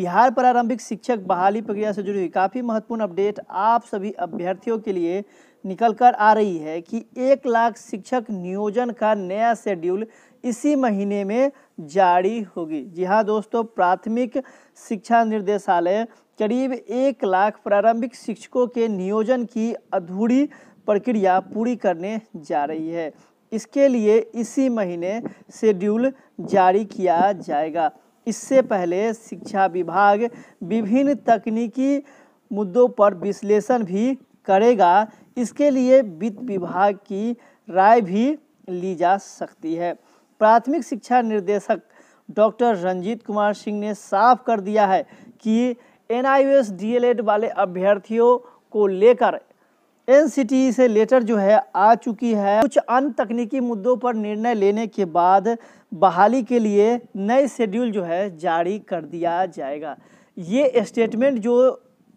बिहार प्रारंभिक शिक्षक बहाली प्रक्रिया से जुड़ी हुई काफ़ी महत्वपूर्ण अपडेट आप सभी अभ्यर्थियों के लिए निकल कर आ रही है कि एक लाख शिक्षक नियोजन का नया शेड्यूल इसी महीने में जारी होगी। जी हाँ दोस्तों, प्राथमिक शिक्षा निर्देशालय करीब एक लाख प्रारंभिक शिक्षकों के नियोजन की अधूरी प्रक्रिया पूरी करने जा रही है। इसके लिए इसी महीने शेड्यूल जारी किया जाएगा। इससे पहले शिक्षा विभाग विभिन्न तकनीकी मुद्दों पर विश्लेषण भी करेगा। इसके लिए वित्त विभाग की राय भी ली जा सकती है। प्राथमिक शिक्षा निर्देशक डॉक्टर रंजीत कुमार सिंह ने साफ़ कर दिया है कि एन आई वाले अभ्यर्थियों को लेकर एनसीटी से लेटर जो है आ चुकी है। कुछ अन्य तकनीकी मुद्दों पर निर्णय लेने के बाद बहाली के लिए नए शेड्यूल जो है जारी कर दिया जाएगा। ये स्टेटमेंट जो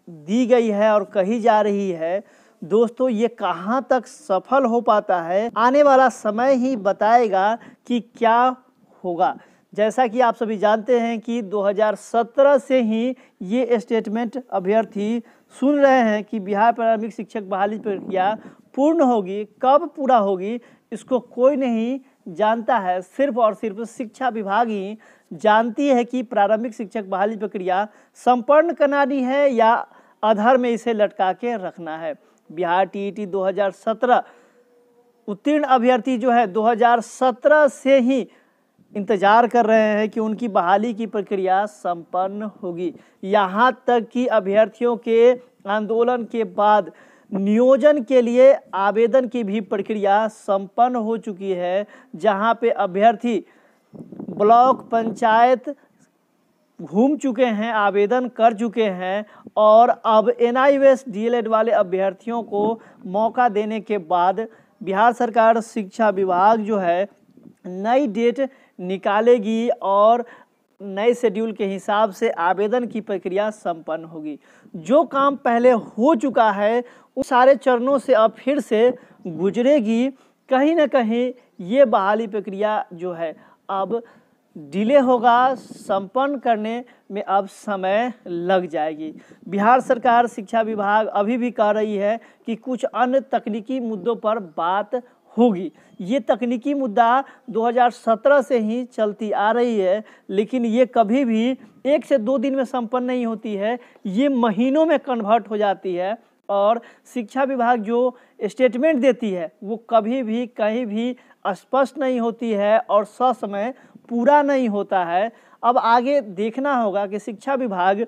दी गई है और कही जा रही है, दोस्तों, ये कहाँ तक सफल हो पाता है, आने वाला समय ही बताएगा कि क्या होगा। जैसा कि आप सभी जानते हैं कि 2017 से ही ये स्टेटमेंट अभ्यर्थी सुन रहे हैं कि बिहार प्रारंभिक शिक्षक बहाली प्रक्रिया पूर्ण होगी, कब पूरा होगी, इसको कोई नहीं जानता है। सिर्फ़ और सिर्फ़ शिक्षा विभाग ही जानती है कि प्रारंभिक शिक्षक बहाली प्रक्रिया संपन्न करानी है या आधार में इसे लटका के रखना है। बिहार टीईटी 2017 उत्तीर्ण अभ्यर्थी जो है 2017 से ही इंतज़ार कर रहे हैं कि उनकी बहाली की प्रक्रिया संपन्न होगी। यहाँ तक कि अभ्यर्थियों के आंदोलन के बाद नियोजन के लिए आवेदन की भी प्रक्रिया संपन्न हो चुकी है, जहाँ पे अभ्यर्थी ब्लॉक पंचायत घूम चुके हैं, आवेदन कर चुके हैं और अब एन आई वाले अभ्यर्थियों को मौका देने के बाद बिहार सरकार शिक्षा विभाग जो है नई डेट निकालेगी और नए शेड्यूल के हिसाब से आवेदन की प्रक्रिया संपन्न होगी। जो काम पहले हो चुका है, उन सारे चरणों से अब फिर से गुजरेगी। कहीं ना कहीं ये बहाली प्रक्रिया जो है, अब डिले होगा, संपन्न करने में अब समय लग जाएगी। बिहार सरकार शिक्षा विभाग अभी भी कह रही है कि कुछ अन्य तकनीकी मुद्दों पर बात होगी। ये तकनीकी मुद्दा 2017 से ही चलती आ रही है, लेकिन ये कभी भी एक से दो दिन में संपन्न नहीं होती है। ये महीनों में कन्वर्ट हो जाती है और शिक्षा विभाग जो स्टेटमेंट देती है, वो कभी भी कहीं भी स्पष्ट नहीं होती है और ससमय पूरा नहीं होता है। अब आगे देखना होगा कि शिक्षा विभाग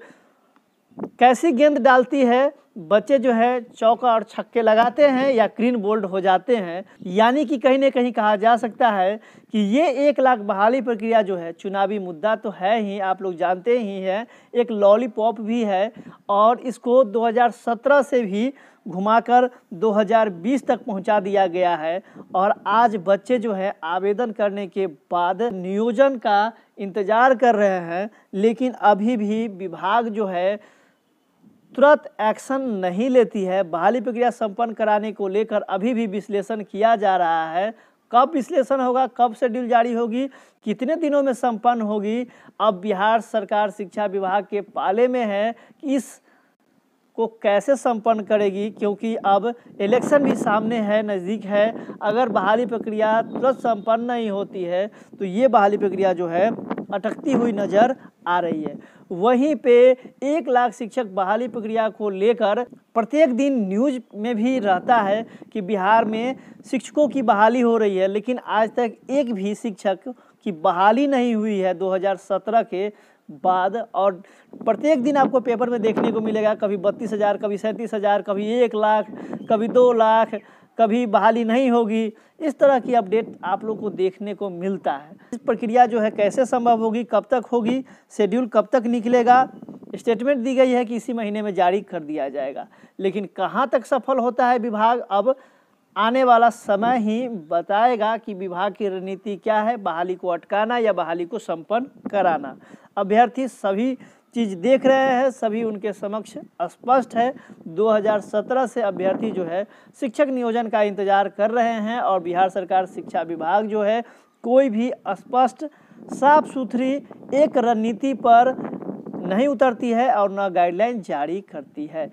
कैसी गेंद डालती है बच्चे जो है चौका और छक्के लगाते हैं या क्रीन बोल्ड हो जाते हैं। यानी कि कहीं ना कहीं कहा जा सकता है कि ये एक लाख बहाली प्रक्रिया जो है, चुनावी मुद्दा तो है ही, आप लोग जानते ही हैं। एक लॉलीपॉप भी है और इसको 2017 से भी घुमाकर 2020 तक पहुँचा दिया गया है और आज बच्चे जो है आवेदन करने के बाद नियोजन का इंतज़ार कर रहे हैं। लेकिन अभी भी विभाग जो है तुरंत एक्शन नहीं लेती है। बहाली प्रक्रिया संपन्न कराने को लेकर अभी भी विश्लेषण किया जा रहा है। कब विश्लेषण होगा, कब शेड्यूल जारी होगी, कितने दिनों में संपन्न होगी? अब बिहार सरकार शिक्षा विभाग के पाले में है कि इस को कैसे संपन्न करेगी, क्योंकि अब इलेक्शन भी सामने है, नज़दीक है। अगर बहाली प्रक्रिया तुरंत संपन्न नहीं होती है तो ये बहाली प्रक्रिया जो है अटकती हुई नज़र आ रही है। वहीं पे एक लाख शिक्षक बहाली प्रक्रिया को लेकर प्रत्येक दिन न्यूज़ में भी रहता है कि बिहार में शिक्षकों की बहाली हो रही है, लेकिन आज तक एक भी शिक्षक की बहाली नहीं हुई है। 2017 के बाद और प्रत्येक दिन आपको पेपर में देखने को मिलेगा, कभी बत्तीस हज़ार, कभी सैंतीस हज़ार, कभी एक लाख, कभी दो लाख। कभी बहाली नहीं होगी। इस तरह की अपडेट आप लोग को देखने को मिलता है। इस प्रक्रिया जो है कैसे संभव होगी, कब तक होगी शेड्यूल कब तक निकलेगा? स्टेटमेंट दी गई है कि इसी महीने में जारी कर दिया जाएगा। लेकिन कहाँ तक सफल होता है विभाग, अब आने वाला समय ही बताएगा कि विभाग की रणनीति क्या है, बहाली को अटकाना या बहाली को संपन्न कराना। अभ्यर्थी सभी चीज़ देख रहे हैं, सभी उनके समक्ष स्पष्ट है। 2017 से अभ्यर्थी जो है, शिक्षक नियोजन का इंतज़ार कर रहे हैं और बिहार सरकार शिक्षा विभाग जो है, कोई भी स्पष्ट साफ़ सुथरी एक रणनीति पर नहीं उतरती है और न गाइडलाइन जारी करती है।